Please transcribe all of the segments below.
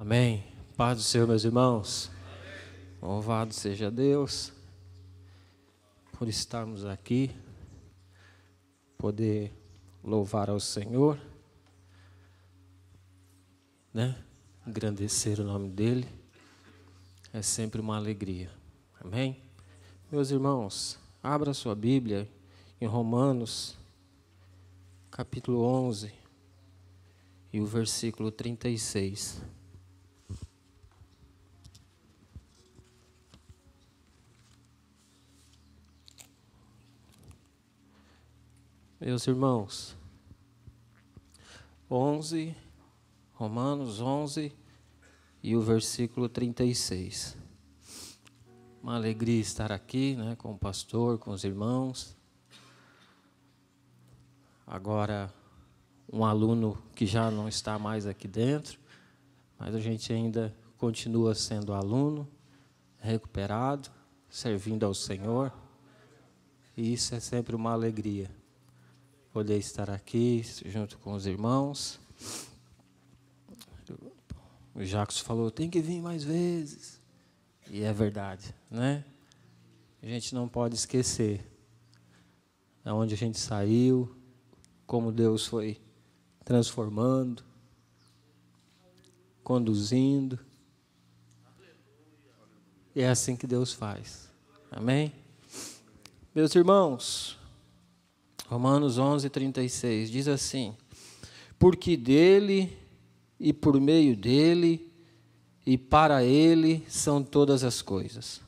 Amém. Paz do Senhor, meus irmãos. Louvado seja Deus por estarmos aqui, poder louvar ao Senhor, né? Engrandecer o nome dEle é sempre uma alegria. Amém? Meus irmãos, abra sua Bíblia em Romanos, capítulo 11, e o versículo 36. Meus irmãos, 11, Romanos 11 e o versículo 36. Uma alegria estar aqui né, com o pastor, com os irmãos. Agora, um aluno que já não está mais aqui dentro, mas a gente ainda continua sendo aluno, recuperado, servindo ao Senhor. E isso é sempre uma alegria poder estar aqui junto com os irmãos. O Jacques falou: tem que vir mais vezes. E é verdade, né? A gente não pode esquecer de onde a gente saiu, como Deus foi transformando, conduzindo. E é assim que Deus faz. Amém? Meus irmãos, Romanos 11, 36 diz assim: Porque dele e por meio dele e para ele são todas as coisas.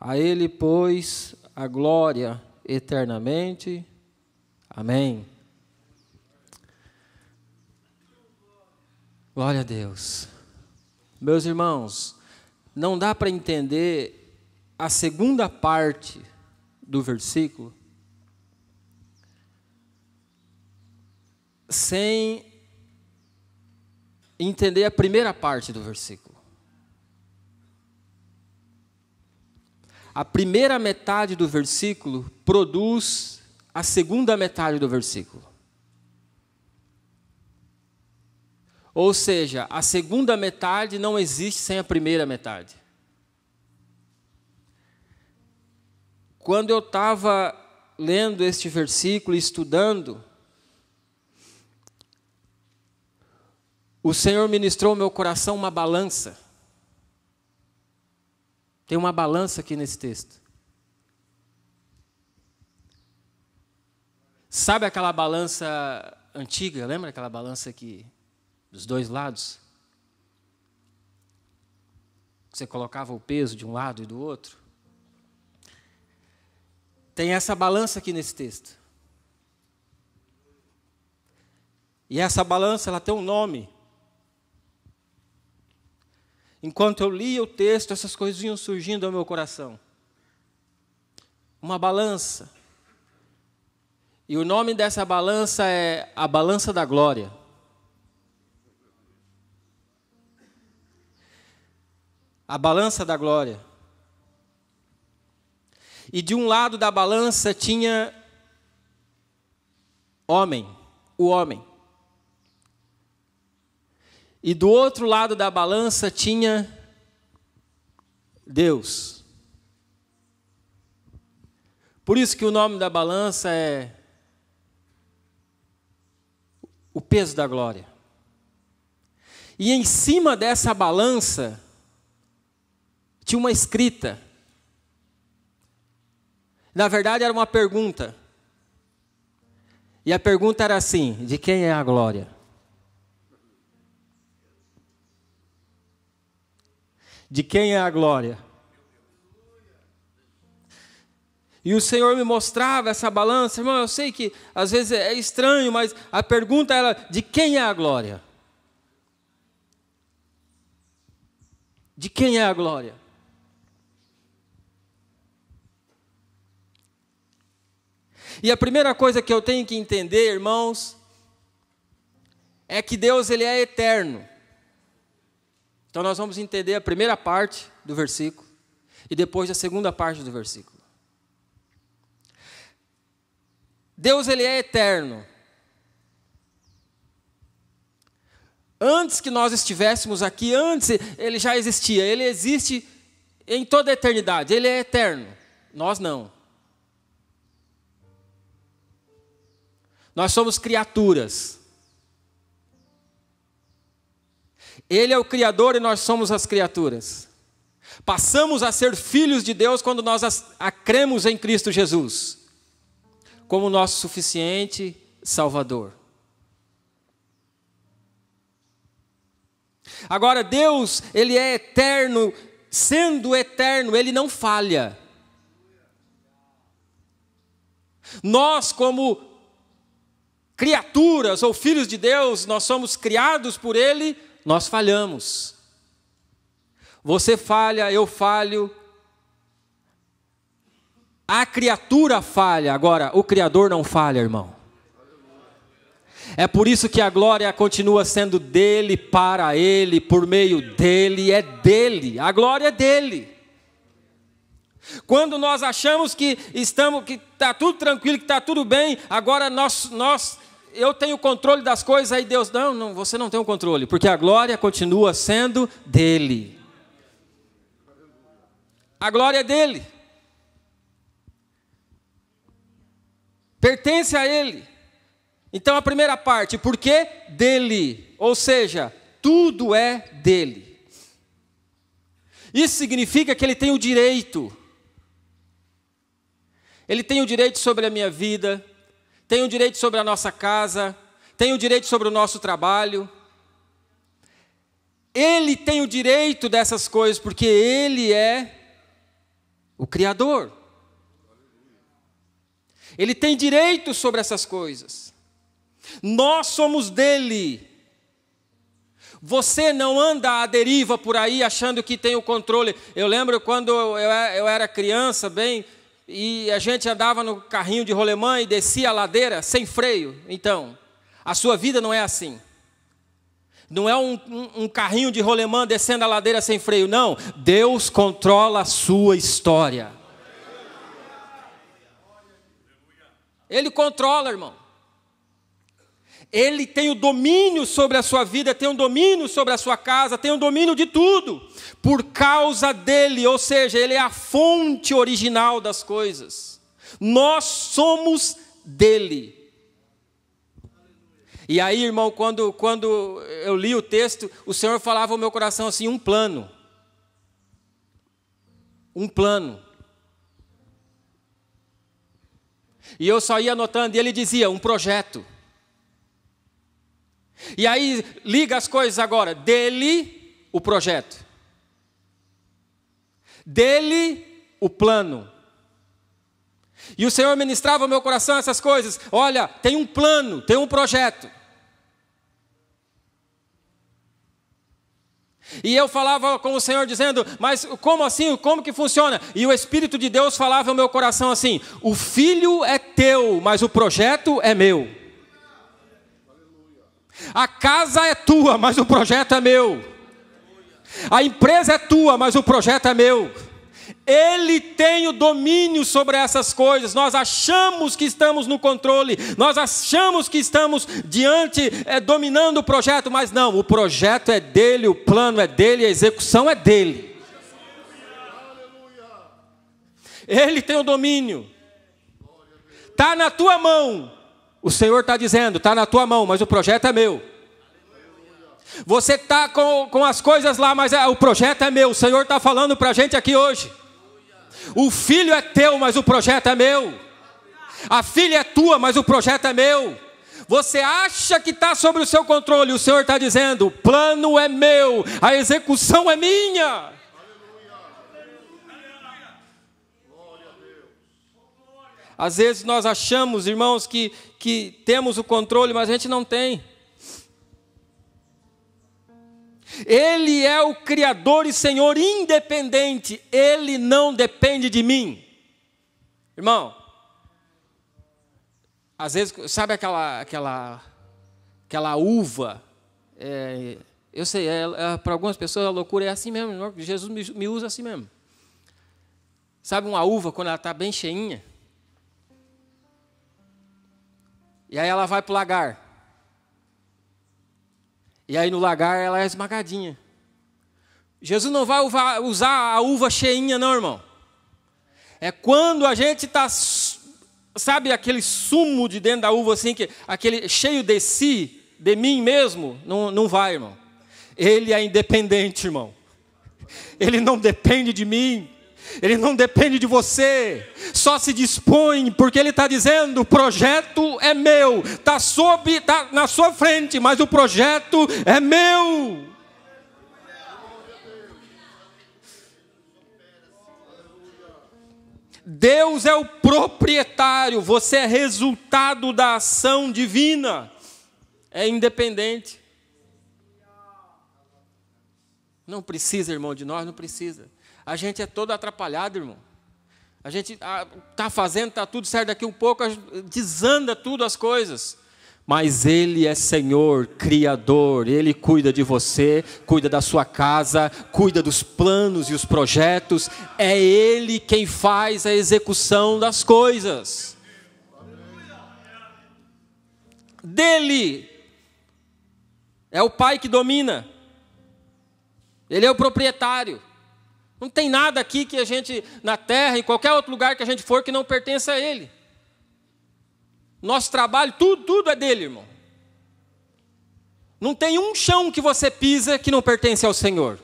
A ele, pois, a glória eternamente. Amém. Glória a Deus. Meus irmãos, não dá para entender a segunda parte do versículo sem entender a primeira parte do versículo. A primeira metade do versículo produz a segunda metade do versículo. Ou seja, a segunda metade não existe sem a primeira metade. Quando eu estava lendo este versículo estudando, o Senhor ministrou ao meu coração uma balança. Tem uma balança aqui nesse texto. Sabe aquela balança antiga? Lembra aquela balança que dos dois lados? Você colocava o peso de um lado e do outro? Tem essa balança aqui nesse texto. E essa balança ela tem um nome. Enquanto eu lia o texto, essas coisas surgindo ao meu coração. Uma balança. E o nome dessa balança é a balança da glória. A balança da glória. E de um lado da balança tinha homem, o homem. E do outro lado da balança tinha Deus. Por isso que o nome da balança é o peso da glória. E em cima dessa balança tinha uma escrita. Na verdade era uma pergunta. E a pergunta era assim: de quem é a glória? De quem é a glória? E o Senhor me mostrava essa balança, irmão. Eu sei que às vezes é estranho, mas a pergunta era: de quem é a glória? De quem é a glória? E a primeira coisa que eu tenho que entender, irmãos, é que Deus ele é eterno. Então nós vamos entender a primeira parte do versículo e depois a segunda parte do versículo. Deus ele é eterno. Antes que nós estivéssemos aqui, antes ele já existia. Ele existe em toda a eternidade. Ele é eterno. Nós não. Nós somos criaturas. Ele é o Criador e nós somos as criaturas. Passamos a ser filhos de Deus quando nós a, cremos em Cristo Jesus, como nosso suficiente Salvador. Agora, Deus, Ele é eterno, sendo eterno, Ele não falha. Nós, como criaturas ou filhos de Deus, nós somos criados por Ele, nós falhamos. Você falha, eu falho. A criatura falha, agora o Criador não falha, irmão. É por isso que a glória continua sendo dele, para ele, por meio dele, é dele. A glória é dele. Quando nós achamos que estamos, que está tudo tranquilo, que está tudo bem, agora nós, nós, eu tenho o controle das coisas, aí Deus, não, não, você não tem o controle, porque a glória continua sendo dele. A glória é dele. Pertence a ele. Então a primeira parte, porque dele, ou seja, tudo é dele. Isso significa que ele tem o direito. Ele tem o direito sobre a minha vida, tem o direito sobre a nossa casa, tem o direito sobre o nosso trabalho. Ele tem o direito dessas coisas porque ele é o Criador. Ele tem direito sobre essas coisas. Nós somos dele. Você não anda à deriva por aí achando que tem o controle. Eu lembro quando eu era criança, bem, e a gente andava no carrinho de rolemã e descia a ladeira sem freio. Então, a sua vida não é assim. Não é um, um, um, carrinho de rolemã descendo a ladeira sem freio, não. Deus controla a sua história. Ele controla, irmão. Ele tem o domínio sobre a sua vida, tem o domínio sobre a sua casa, tem o domínio de tudo, por causa dele, ou seja, ele é a fonte original das coisas. Nós somos dele. E aí, irmão, quando, quando eu li o texto, o Senhor falava ao meu coração assim: um plano. Um plano. E eu só ia anotando, e ele dizia: um projeto. E aí, liga as coisas agora: dele, o projeto, dele, o plano. E o Senhor ministrava ao meu coração essas coisas: olha, tem um plano, tem um projeto. E eu falava com o Senhor dizendo, mas como assim? Como que funciona? E o Espírito de Deus falava ao meu coração assim: o filho é teu, mas o projeto é meu. A casa é tua, mas o projeto é meu. A empresa é tua, mas o projeto é meu. Ele tem o domínio sobre essas coisas. Nós achamos que estamos no controle, nós achamos que estamos diante, é, dominando o projeto, mas não, o projeto é dele, o plano é dele, a execução é dele. Ele tem o domínio, está na tua mão. O Senhor está dizendo, está na tua mão, mas o projeto é meu. Você está com, com as coisas lá, mas é, o projeto é meu. O Senhor está falando para a gente aqui hoje. O filho é teu, mas o projeto é meu. A filha é tua, mas o projeto é meu. Você acha que está sobre o seu controle, o Senhor está dizendo: o plano é meu, a execução é minha. Às vezes nós achamos, irmãos, que, que temos o controle, mas a gente não tem. Ele é o Criador e Senhor independente, Ele não depende de mim. Irmão, às vezes, sabe aquela, aquela, aquela uva? É, eu sei, é, é, para algumas pessoas a loucura é assim mesmo, Jesus me, me usa assim mesmo. Sabe uma uva quando ela está bem cheinha? E aí ela vai para o lagar. E aí no lagar ela é esmagadinha. Jesus não vai usar a uva cheinha, não, irmão. É quando a gente está, sabe, aquele sumo de dentro da uva, assim, que, aquele cheio de si, de mim mesmo, não, não vai, irmão. Ele é independente, irmão. Ele não depende de mim. Ele não depende de você, só se dispõe, porque Ele está dizendo: o projeto é meu, está tá na sua frente, mas o projeto é meu. Deus é o proprietário, você é resultado da ação divina, é independente. Não precisa, irmão, de nós, não precisa. A gente é todo atrapalhado, irmão. A gente está fazendo, está tudo certo, daqui um pouco desanda tudo as coisas. Mas Ele é Senhor, Criador, Ele cuida de você, cuida da sua casa, cuida dos planos e os projetos, é Ele quem faz a execução das coisas. Dele, é o Pai que domina, Ele é o proprietário. Não tem nada aqui que a gente, na terra, em qualquer outro lugar que a gente for, que não pertença a Ele. Nosso trabalho, tudo, tudo é dele, irmão. Não tem um chão que você pisa que não pertence ao Senhor.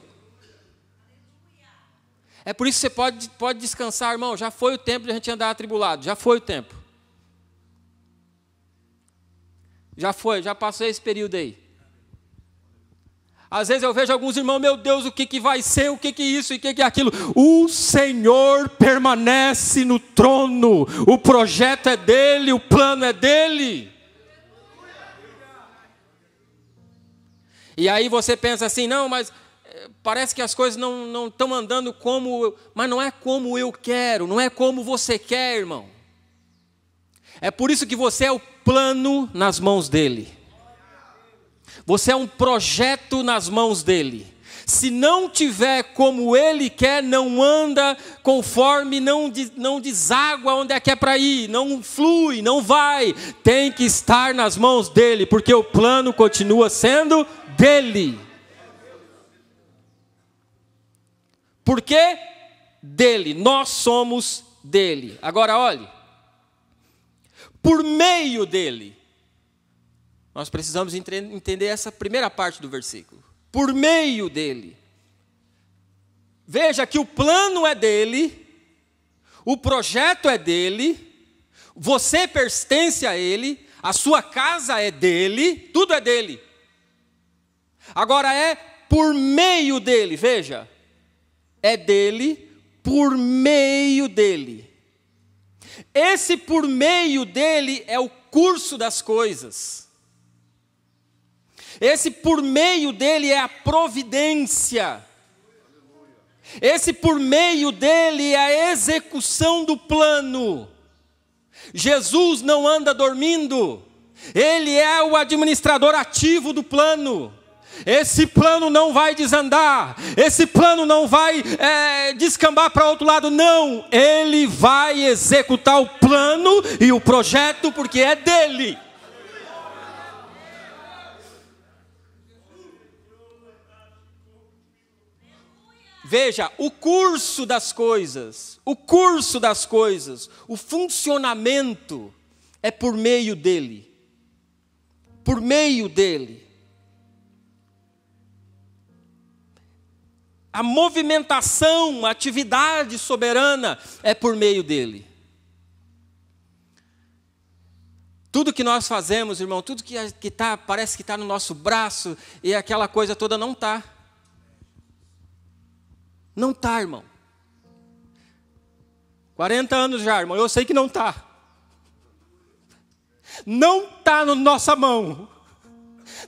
É por isso que você pode, pode descansar, irmão. Já foi o tempo de a gente andar atribulado. Já foi o tempo. Já foi, já passou esse período aí. Às vezes eu vejo alguns irmãos, meu Deus, o que, que vai ser, o que, que isso, o que, que aquilo. O Senhor permanece no trono, o projeto é dele, o plano é dele. E aí você pensa assim, não, mas eh, parece que as coisas não estão andando como. Mas não é como eu quero, não é como você quer, irmão. É por isso que você é o plano nas mãos dele. Você é um projeto nas mãos dele. Se não tiver como ele quer, não anda conforme, não, não deságua onde é que é para ir, não flui, não vai. Tem que estar nas mãos dele, porque o plano continua sendo dele. Por quê? Dele, nós somos dele. Agora olhe, por meio dele, nós precisamos entender essa primeira parte do versículo. Por meio dele. Veja que o plano é dele, o projeto é dele, você pertence a ele, a sua casa é dele, tudo é dele. Agora é por meio dele, veja. É dele, por meio dele. Esse por meio dele é o curso das coisas. Esse por meio dele é a providência. Esse por meio dele é a execução do plano. Jesus não anda dormindo, ele é o administrador ativo do plano. Esse plano não vai desandar, esse plano não vai é, descambar para outro lado, não. Ele vai executar o plano e o projeto, porque é dele. Veja, o curso das coisas, o curso das coisas, o funcionamento é por meio dele. Por meio dele. A movimentação, a atividade soberana é por meio dele. Tudo que nós fazemos, irmão, tudo que, que tá, parece que está no nosso braço e aquela coisa toda não está. Não está, irmão. 40 anos já, irmão, eu sei que não está. Não está na nossa mão.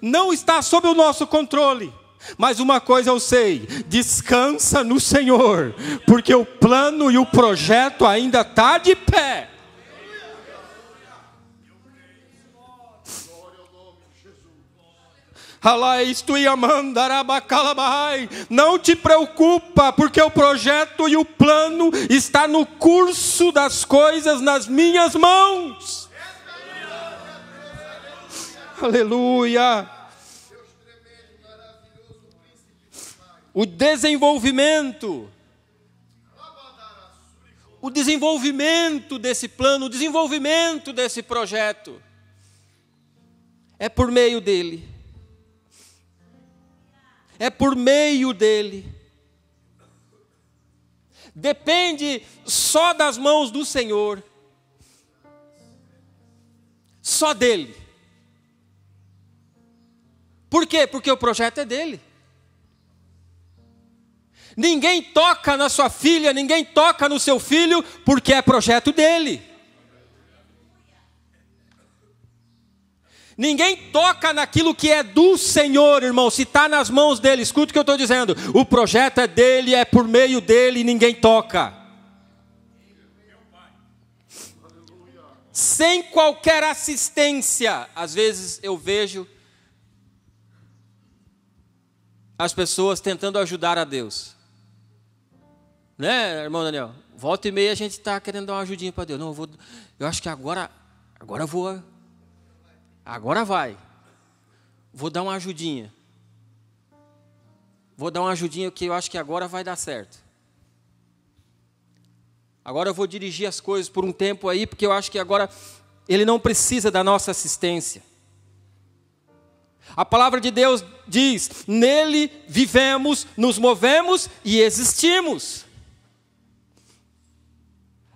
Não está sob o nosso controle. Mas uma coisa eu sei: descansa no Senhor, porque o plano e o projeto ainda está de pé. Não te preocupa, porque o projeto e o plano está no curso das coisas nas minhas mãos. Aleluia. o desenvolvimento, o desenvolvimento desse plano, o desenvolvimento desse projeto, é por meio dele. É por meio dele. Depende só das mãos do Senhor. Só dele. Por quê? Porque o projeto é dele. Ninguém toca na sua filha, ninguém toca no seu filho, porque é projeto dele. Ninguém toca naquilo que é do Senhor, irmão, se está nas mãos dele. Escute o que eu estou dizendo. O projeto é dele, é por meio dele, ninguém toca. Sem qualquer assistência. Às vezes eu vejo as pessoas tentando ajudar a Deus. Né, irmão Daniel? Volta e meia a gente está querendo dar uma ajudinha para Deus. Não, eu, vou, eu acho que agora, agora eu vou Agora vai. Vou dar uma ajudinha. Vou dar uma ajudinha que eu acho que agora vai dar certo. Agora eu vou dirigir as coisas por um tempo aí, porque eu acho que agora ele não precisa da nossa assistência. A palavra de Deus diz: nele vivemos, nos movemos e existimos.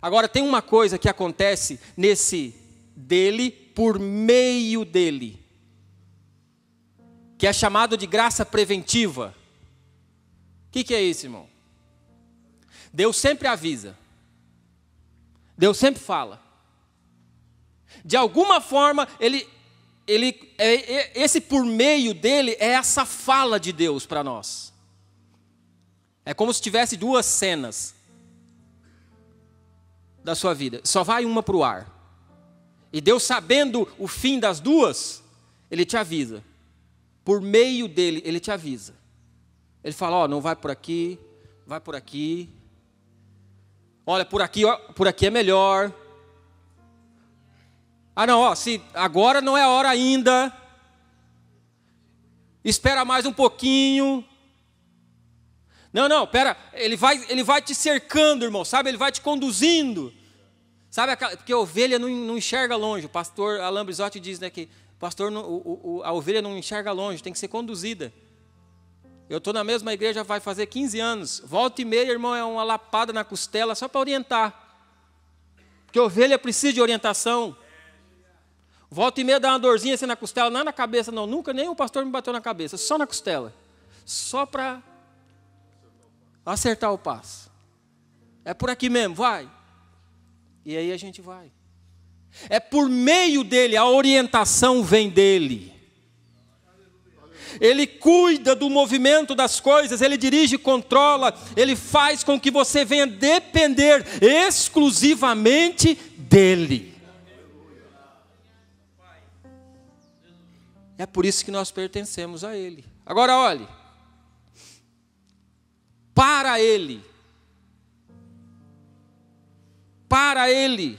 Agora tem uma coisa que acontece nesse dele por meio dele, que é chamado de graça preventiva. O que, que é isso, irmão? Deus sempre avisa, Deus sempre fala. De alguma forma, ele, ele, é, é, esse por meio dele é essa fala de Deus para nós. É como se tivesse duas cenas da sua vida. Só vai uma para o ar. E Deus, sabendo o fim das duas, Ele te avisa. Por meio dele, Ele te avisa. Ele fala: Ó, oh, não vai por aqui, vai por aqui. Olha, por aqui, por aqui é melhor. Ah, não, ó, se agora não é a hora ainda. Espera mais um pouquinho. Não, não, pera, ele vai, ele vai te cercando, irmão, sabe? Ele vai te conduzindo. Sabe, aquela, porque a ovelha não, não, enxerga longe. O pastor Alain Brizotti diz né, que pastor o, o, a ovelha não enxerga longe, tem que ser conduzida. Eu estou na mesma igreja vai fazer 15 anos. Volta e meia, irmão, é uma lapada na costela só para orientar. Porque ovelha precisa de orientação. Volta e meia dá uma dorzinha assim na costela, não é na cabeça, não. Nunca nem o pastor me bateu na cabeça, só na costela. Só para acertar o passo. É por aqui mesmo, vai. E aí a gente vai. É por meio dele, a orientação vem dele. Ele cuida do movimento das coisas, ele dirige controla, ele faz com que você venha depender exclusivamente dele. É por isso que nós pertencemos a ele. Agora olhe, para ele, para Ele.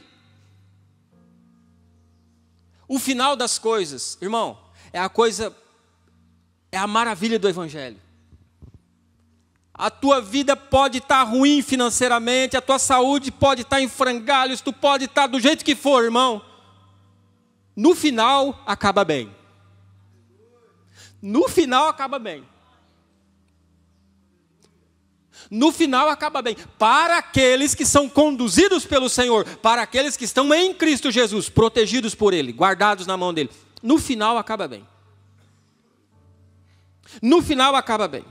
O final das coisas, irmão, é a coisa, é a maravilha do Evangelho. A tua vida pode estar ruim financeiramente, a tua saúde pode estar em frangalhos, tu pode estar do jeito que for, irmão. No final, acaba bem. No final, acaba bem no final acaba bem. Para aqueles que são conduzidos pelo Senhor, para aqueles que estão em Cristo Jesus, protegidos por Ele, guardados na mão dele, no final acaba bem. No final acaba bem.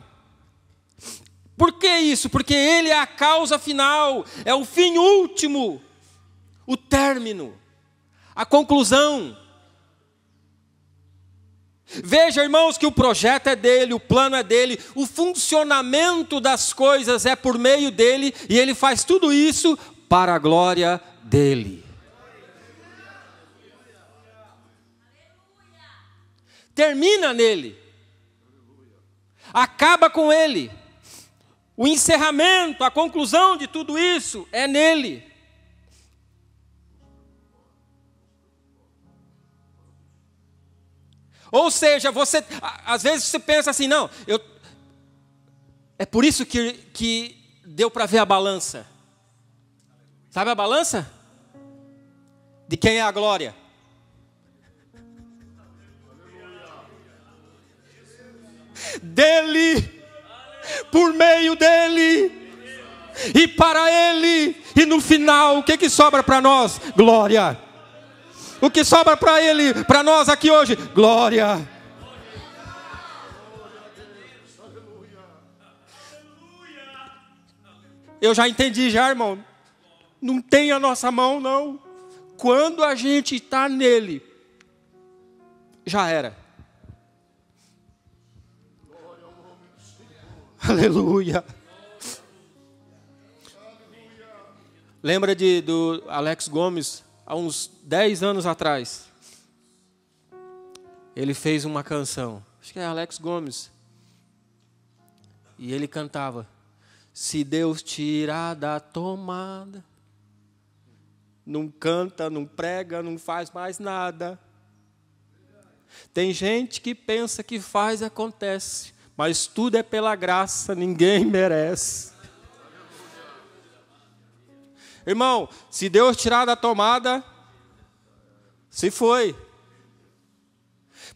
Por que isso? Porque Ele é a causa final, é o fim último, o término, a conclusão. Veja, irmãos, que o projeto é dele, o plano é dele, o funcionamento das coisas é por meio dele, e ele faz tudo isso para a glória dele. Termina nele, acaba com ele. O encerramento, a conclusão de tudo isso é nele. Ou seja, você às vezes você pensa assim, não, eu é, por isso que, que deu para ver a balança. Sabe a balança? De quem é a glória? Dele, por meio dele, e para ele, e no final, o que, que sobra para nós? Glória. O que sobra para ele, para nós aqui hoje? Glória. Eu já entendi, já, irmão. Não tem a nossa mão, não. Quando a gente está nele, já era. Aleluia. Lembra de, do Alex Gomes, há uns 10 anos atrás? Ele fez uma canção, acho que é Alex Gomes. E ele cantava: Se Deus tirar da tomada, não canta, não prega, não faz mais nada. Tem gente que pensa que faz e acontece, mas tudo é pela graça, ninguém merece. Irmão, se Deus tirar da tomada, se foi.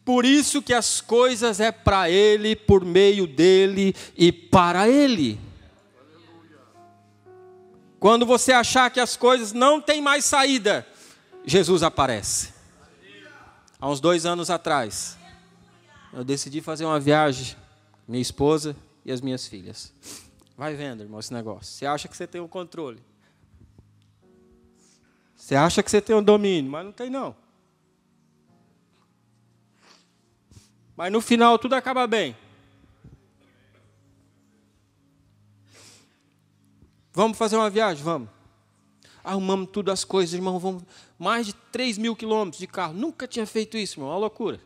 Por isso que as coisas é para Ele, por meio dEle e para Ele. Quando você achar que as coisas não têm mais saída, Jesus aparece. Há uns dois anos atrás, eu decidi fazer uma viagem, minha esposa e as minhas filhas. Vai vendo, irmão, esse negócio. Você acha que você tem o controle. Você acha que você tem o domínio, mas não tem não. Mas no final tudo acaba bem. Vamos fazer uma viagem? Vamos. Arrumamos tudo as coisas, irmão. Vamos mais de 3 mil quilômetros de carro. Nunca tinha feito isso, irmão. Uma loucura.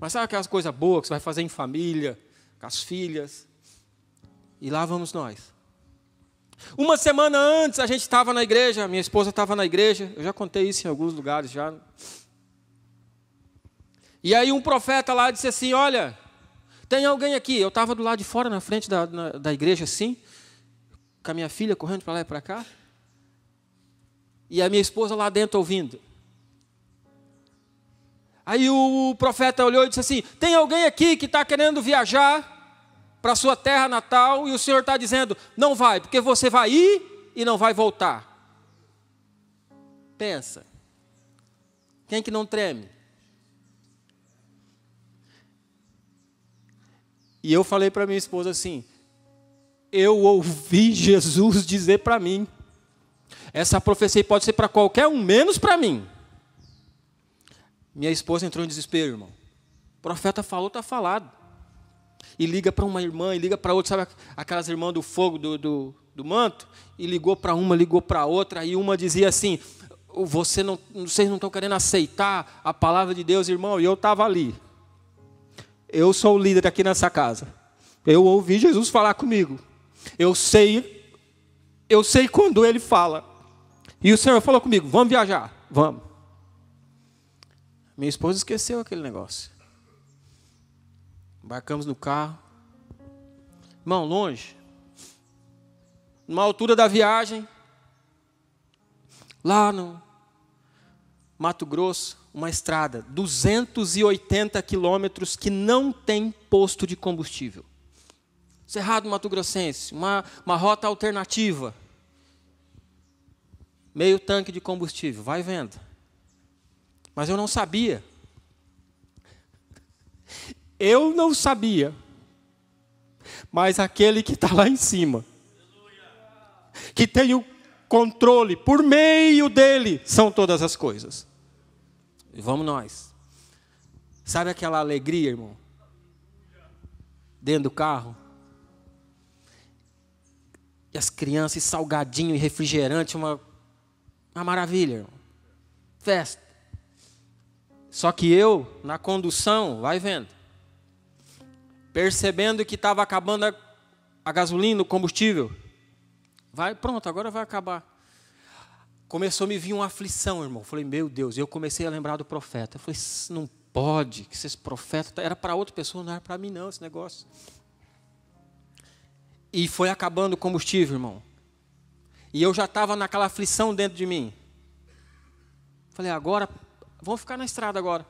Mas sabe aquelas coisas boas que você vai fazer em família, com as filhas? E lá vamos nós. Uma semana antes a gente estava na igreja, minha esposa estava na igreja, eu já contei isso em alguns lugares já. E aí um profeta lá disse assim: Olha, tem alguém aqui. Eu estava do lado de fora, na frente da, na, da igreja, assim, com a minha filha correndo para lá e para cá. E a minha esposa lá dentro ouvindo. Aí o profeta olhou e disse assim: Tem alguém aqui que está querendo viajar para a sua terra natal e o Senhor está dizendo: não vai, porque você vai ir e não vai voltar. Pensa. Quem que não treme? E eu falei para minha esposa assim: eu ouvi Jesus dizer para mim, essa profecia pode ser para qualquer um, menos para mim. Minha esposa entrou em desespero, irmão. O profeta falou, está falado e liga para uma irmã, e liga para outra, sabe aquelas irmãs do fogo do, do, do manto? E ligou para uma, ligou para outra, e uma dizia assim: você não, vocês não estão querendo aceitar a palavra de Deus, irmão, e eu estava ali. Eu sou o líder aqui nessa casa. Eu ouvi Jesus falar comigo. Eu sei, eu sei quando ele fala. E o Senhor falou comigo: vamos viajar, vamos. Minha esposa esqueceu aquele negócio. Embarcamos no carro. Irmão, longe. Numa altura da viagem, lá no Mato Grosso, uma estrada, 280 quilômetros que não tem posto de combustível. Cerrado Mato Grossense, uma, uma rota alternativa. Meio tanque de combustível, vai vendo. Mas eu não sabia. Eu não sabia, mas aquele que está lá em cima, que tem o controle, por meio dele, são todas as coisas. E vamos nós. Sabe aquela alegria, irmão? Dentro do carro. E as crianças, salgadinho e refrigerante, uma, uma maravilha, irmão. Festa. Só que eu, na condução, vai vendo percebendo que estava acabando a, a gasolina, o combustível. Vai, pronto, agora vai acabar. Começou a me vir uma aflição, irmão. Falei, meu Deus, eu comecei a lembrar do profeta. Eu falei, não pode, que esse profeta era para outra pessoa, não era para mim não, esse negócio. E foi acabando o combustível, irmão. E eu já estava naquela aflição dentro de mim. Falei, agora, vamos ficar na estrada agora.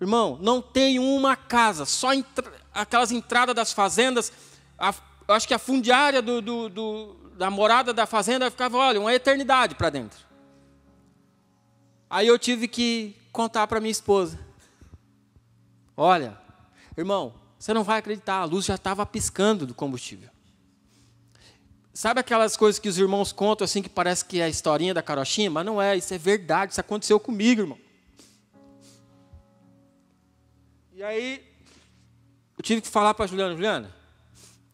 Irmão, não tem uma casa, só entra, aquelas entradas das fazendas. A, acho que a fundiária do, do, do, da morada da fazenda ficava, olha, uma eternidade para dentro. Aí eu tive que contar para minha esposa. Olha, irmão, você não vai acreditar, a luz já estava piscando do combustível. Sabe aquelas coisas que os irmãos contam assim que parece que é a historinha da carochinha? Mas não é, isso é verdade, isso aconteceu comigo, irmão. E aí, eu tive que falar para Juliana, Juliana,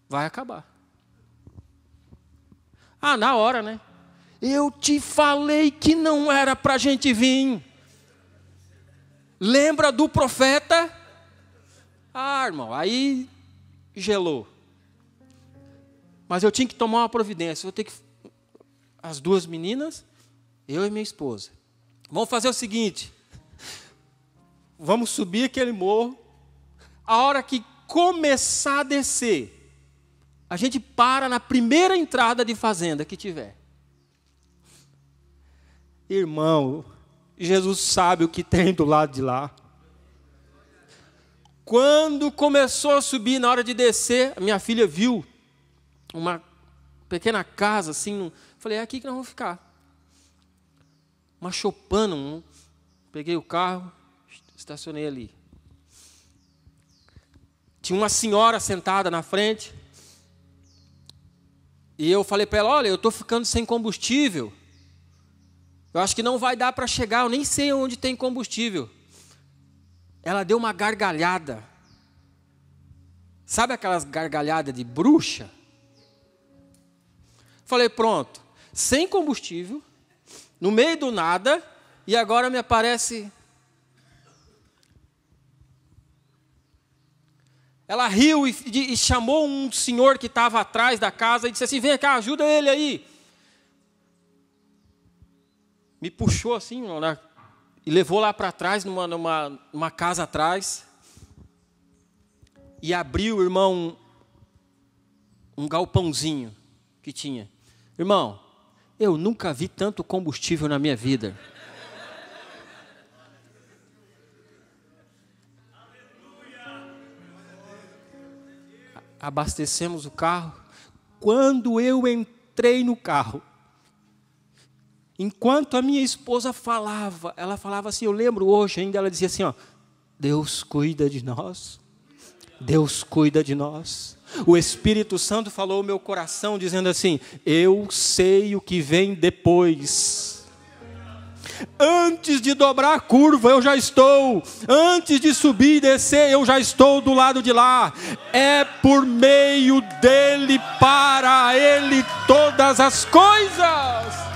vai acabar. Ah, na hora, né? Eu te falei que não era para a gente vir. Lembra do profeta? Ah, irmão, aí gelou. Mas eu tinha que tomar uma providência. Vou ter que. As duas meninas, eu e minha esposa. Vamos fazer o seguinte: vamos subir aquele morro. A hora que começar a descer, a gente para na primeira entrada de fazenda que tiver. Irmão, Jesus sabe o que tem do lado de lá. Quando começou a subir, na hora de descer, minha filha viu uma pequena casa assim. Falei, é aqui que nós vamos ficar. Uma chopana. Peguei o carro, estacionei ali. Tinha uma senhora sentada na frente. E eu falei para ela: Olha, eu estou ficando sem combustível. Eu acho que não vai dar para chegar, eu nem sei onde tem combustível. Ela deu uma gargalhada. Sabe aquelas gargalhadas de bruxa? Falei, pronto, sem combustível, no meio do nada, e agora me aparece. Ela riu e, e chamou um senhor que estava atrás da casa e disse assim: Vem cá, ajuda ele aí. Me puxou assim, né? e levou lá para trás, numa, numa, numa casa atrás, e abriu, irmão, um, um galpãozinho que tinha. Irmão, eu nunca vi tanto combustível na minha vida. Abastecemos o carro. Quando eu entrei no carro, Enquanto a minha esposa falava, ela falava assim, eu lembro hoje ainda, ela dizia assim, ó, Deus cuida de nós. Deus cuida de nós. O Espírito Santo falou ao meu coração dizendo assim: Eu sei o que vem depois. Antes de dobrar a curva, eu já estou. Antes de subir e descer, eu já estou do lado de lá. É por meio dele, para ele, todas as coisas.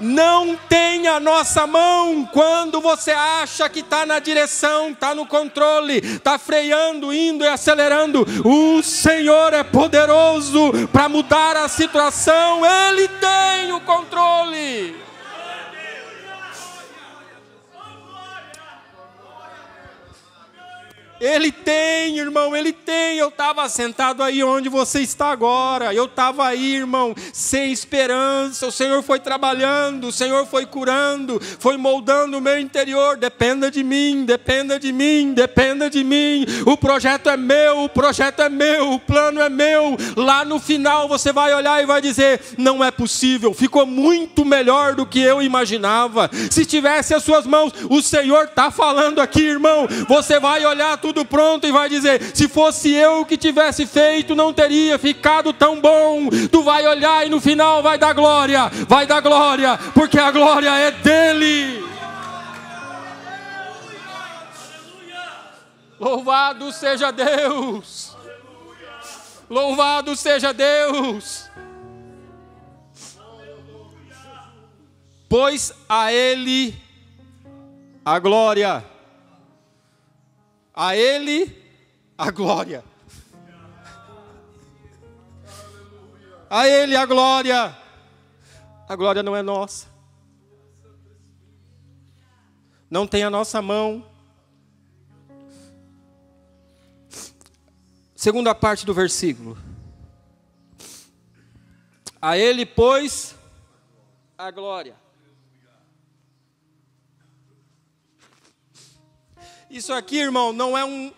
Não tenha a nossa mão quando você acha que está na direção, está no controle, está freando, indo e acelerando. O Senhor é poderoso para mudar a situação, Ele tem o controle. Ele tem, irmão, ele tem. Eu estava sentado aí onde você está agora. Eu estava aí, irmão, sem esperança. O Senhor foi trabalhando, o Senhor foi curando, foi moldando o meu interior. Dependa de mim, dependa de mim, dependa de mim. O projeto é meu, o projeto é meu, o plano é meu. Lá no final você vai olhar e vai dizer: não é possível, ficou muito melhor do que eu imaginava. Se tivesse as suas mãos, o Senhor está falando aqui, irmão. Você vai olhar tudo pronto e vai dizer: se fosse eu que tivesse feito, não teria ficado tão bom. Tu vai olhar e no final vai dar glória, vai dar glória, porque a glória é dele. Louvado seja Deus. Louvado seja Deus. Pois a Ele a glória a Ele a glória. A Ele a glória. A glória não é nossa. Não tem a nossa mão. segunda parte do versículo. A ele, pois, a glória. Isso aqui, irmão, não é um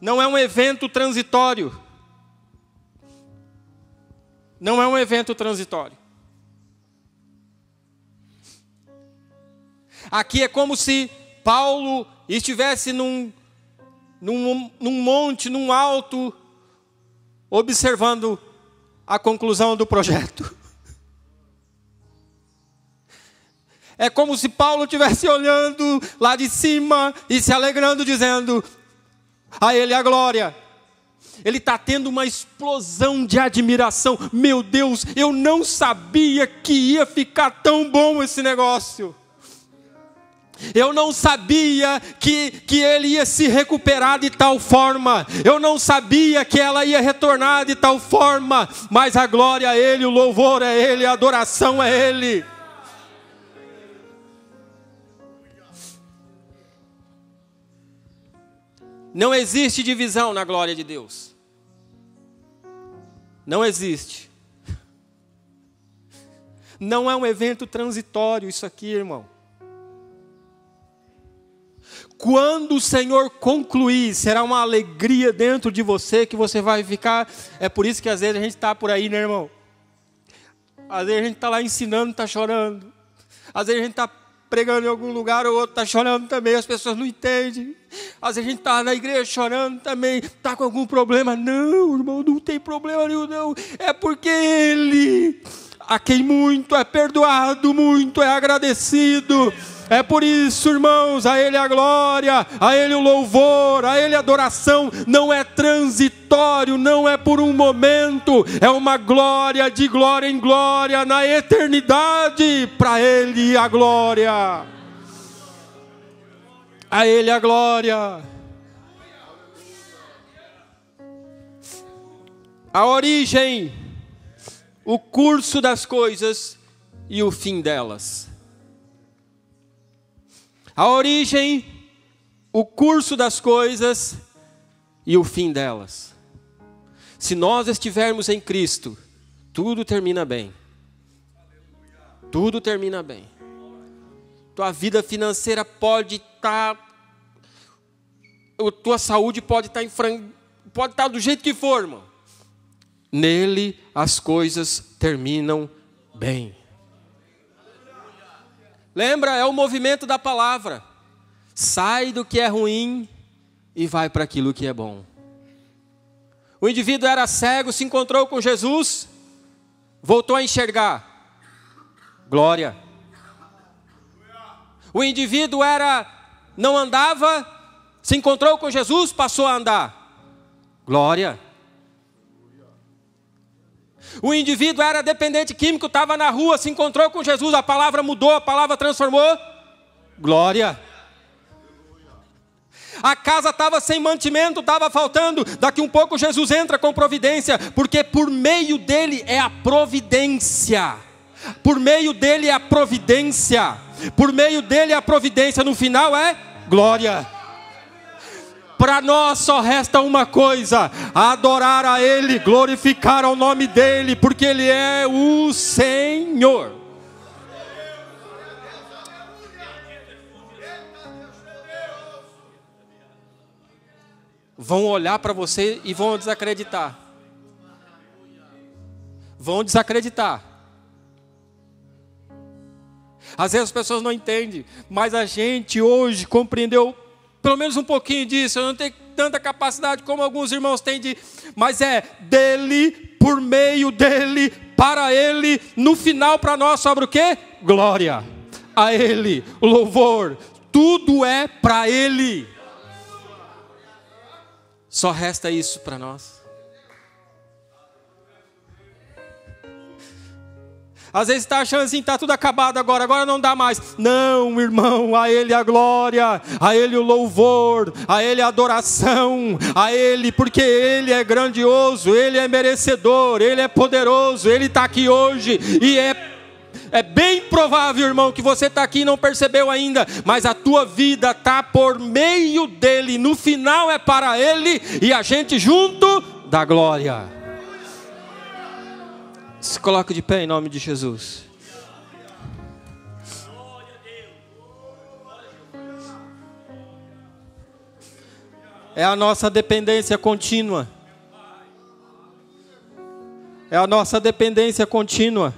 não é um evento transitório. Não é um evento transitório. Aqui é como se Paulo estivesse num, num, num monte, num alto, observando a conclusão do projeto. É como se Paulo estivesse olhando lá de cima e se alegrando, dizendo: A Ele a glória. Ele está tendo uma explosão de admiração. Meu Deus, eu não sabia que ia ficar tão bom esse negócio. Eu não sabia que, que ele ia se recuperar de tal forma. Eu não sabia que ela ia retornar de tal forma. Mas a glória é Ele, o louvor é Ele, a adoração é Ele. Não existe divisão na glória de Deus. Não existe. Não é um evento transitório isso aqui, irmão. Quando o Senhor concluir, será uma alegria dentro de você que você vai ficar. É por isso que às vezes a gente está por aí, né, irmão? Às vezes a gente está lá ensinando, está chorando. Às vezes a gente está pregando em algum lugar, o outro está chorando também, as pessoas não entendem. Às vezes a gente está na igreja chorando também, está com algum problema. Não, irmão, não tem problema nenhum, não. É porque Ele, a quem muito é perdoado, muito é agradecido. É por isso, irmãos, a Ele a glória, a Ele o louvor, a Ele a adoração, não é transitório, não é por um momento, é uma glória de glória em glória, na eternidade, para Ele a glória. A Ele a glória. A origem, o curso das coisas e o fim delas a origem, o curso das coisas e o fim delas. Se nós estivermos em Cristo, tudo termina bem. Tudo termina bem. Tua vida financeira pode estar. Tá, tua saúde pode estar tá em fran... pode estar tá do jeito que for, irmão. Nele as coisas terminam bem. Lembra? É o movimento da palavra. Sai do que é ruim e vai para aquilo que é bom. O indivíduo era cego, se encontrou com Jesus, voltou a enxergar. Glória. O indivíduo era não andava, se encontrou com Jesus, passou a andar. Glória. O indivíduo era dependente químico, estava na rua, se encontrou com Jesus, a palavra mudou, a palavra transformou. Glória. A casa estava sem mantimento, estava faltando. Daqui um pouco Jesus entra com providência, porque por meio dele é a providência. Por meio dele é a providência. Por meio dele é a providência. No final é glória. Para nós só resta uma coisa: adorar a Ele, glorificar o nome dEle, porque Ele é o Senhor. Vão olhar para você e vão desacreditar. Vão desacreditar. Às vezes as pessoas não entendem, mas a gente hoje compreendeu pelo menos um pouquinho disso. Eu não tenho tanta capacidade como alguns irmãos têm de, mas é dele, por meio dele, para ele, no final para nós sobre o que? Glória. A ele, louvor, tudo é para ele. Só resta isso para nós. Às vezes está achando assim, está tudo acabado agora, agora não dá mais. Não, irmão, a Ele a glória, a Ele o louvor, a Ele a adoração, a Ele, porque Ele é grandioso, Ele é merecedor, Ele é poderoso, Ele está aqui hoje e é É bem provável, irmão, que você está aqui e não percebeu ainda, mas a tua vida está por meio dele. No final é para ele e a gente junto da glória. Se coloque de pé em nome de Jesus. É a nossa dependência contínua. É a nossa dependência contínua.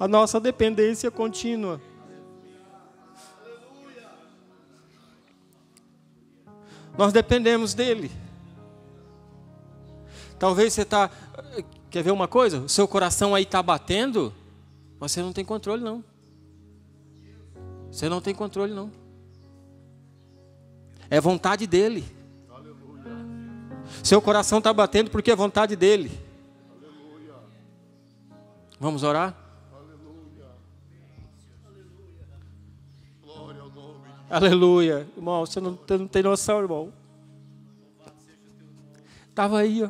A nossa dependência contínua. Nós dependemos dele. Talvez você está. Quer ver uma coisa? O seu coração aí está batendo, mas você não tem controle, não. Você não tem controle, não. É vontade dele. Seu coração está batendo porque é vontade dele. Vamos orar? Aleluia. Irmão, você não, não tem noção, irmão. Estava aí, ó.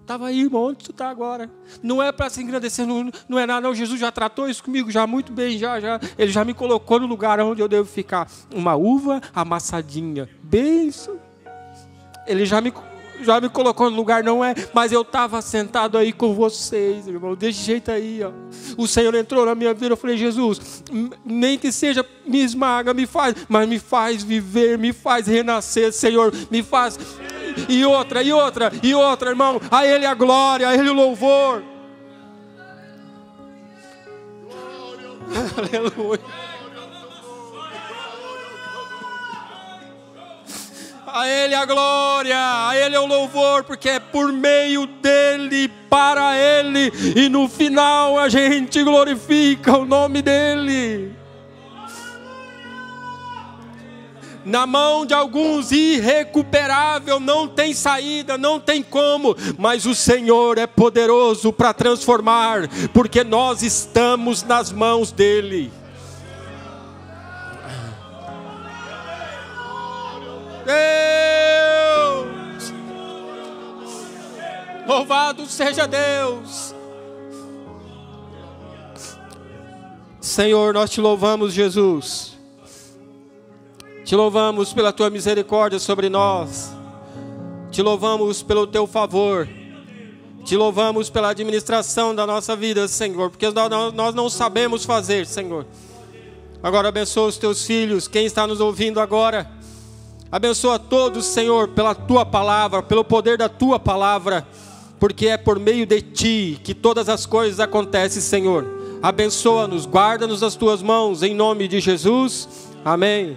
Estava aí, irmão, onde tu está agora? Não é para se engrandecer, não, não é nada, não. Jesus já tratou isso comigo, já muito bem, já, já. Ele já me colocou no lugar onde eu devo ficar. Uma uva amassadinha. Benção. Ele já me, já me colocou no lugar, não é? Mas eu estava sentado aí com vocês, irmão, desse jeito aí, ó. O Senhor entrou na minha vida, eu falei, Jesus, nem que seja, me esmaga, me faz, mas me faz viver, me faz renascer, Senhor, me faz e outra, e outra, e outra, irmão. A Ele a glória, a Ele o louvor. Aleluia. A Ele a glória, a Ele o louvor, porque é por meio dEle, para Ele, e no final a gente glorifica o nome dEle. na mão de alguns irrecuperável, não tem saída, não tem como, mas o Senhor é poderoso para transformar, porque nós estamos nas mãos dEle. Deus, louvado seja Deus. Senhor, nós te louvamos, Jesus. Te louvamos pela tua misericórdia sobre nós. Te louvamos pelo teu favor. Te louvamos pela administração da nossa vida, Senhor, porque nós não sabemos fazer, Senhor. Agora abençoa os teus filhos, quem está nos ouvindo agora. Abençoa todos, Senhor, pela tua palavra, pelo poder da tua palavra, porque é por meio de ti que todas as coisas acontecem, Senhor. Abençoa-nos, guarda-nos nas tuas mãos, em nome de Jesus. Amém.